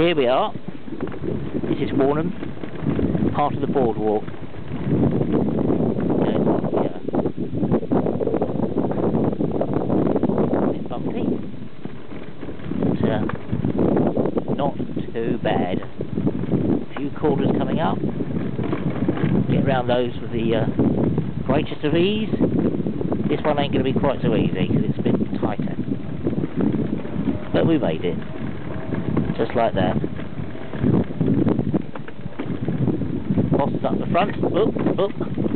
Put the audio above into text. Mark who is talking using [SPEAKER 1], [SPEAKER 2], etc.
[SPEAKER 1] Here we are. This is Warnham, part of the boardwalk. Bit bumpy. But, uh, not too bad. A few corners coming up. Get around those with the uh, greatest of ease. This one ain't going to be quite so easy because it's a bit tighter. But we made it. Just like that. Boss is up the front. Oop, oop.